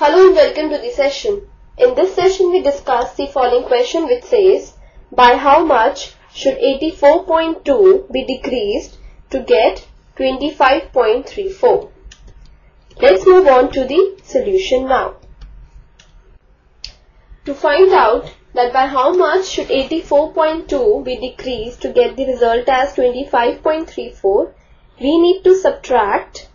Hello and welcome to the session. In this session we discuss the following question which says by how much should 84.2 be decreased to get 25.34. Let's move on to the solution now. To find out that by how much should 84.2 be decreased to get the result as 25.34, we need to subtract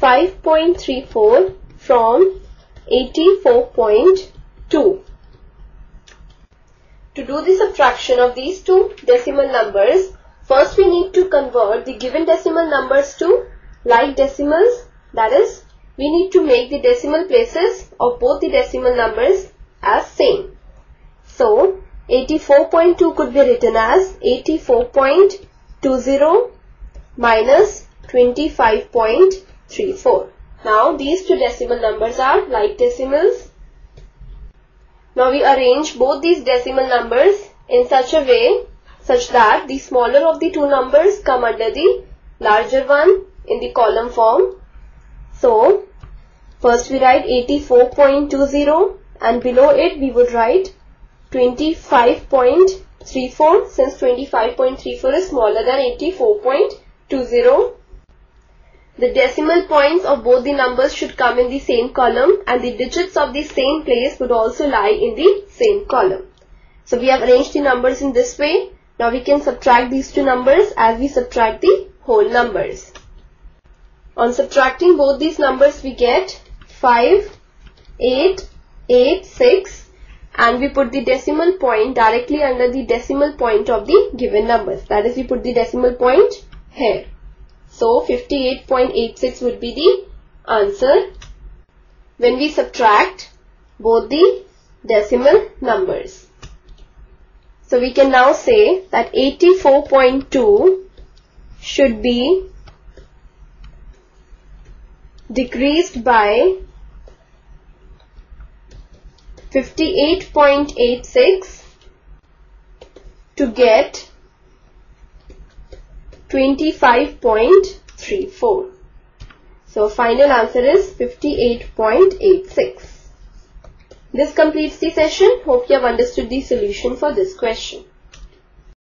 25.34 from 84.2. To do the subtraction of these two decimal numbers, first we need to convert the given decimal numbers to like decimals. That is, we need to make the decimal places of both the decimal numbers as same. So, 84.2 could be written as 84.20 minus 25.34. Now, these two decimal numbers are like decimals. Now, we arrange both these decimal numbers in such a way such that the smaller of the two numbers come under the larger one in the column form. So, first we write 84.20 and below it we would write 25.34 since 25.34 is smaller than 84.20. The decimal points of both the numbers should come in the same column and the digits of the same place would also lie in the same column. So we have arranged the numbers in this way. Now we can subtract these two numbers as we subtract the whole numbers. On subtracting both these numbers we get 5, 8, 8, 6 and we put the decimal point directly under the decimal point of the given numbers. That is we put the decimal point here. So 58.86 would be the answer when we subtract both the decimal numbers. So we can now say that 84.2 should be decreased by 58.86 to get 25.34. So final answer is 58.86. This completes the session. Hope you have understood the solution for this question.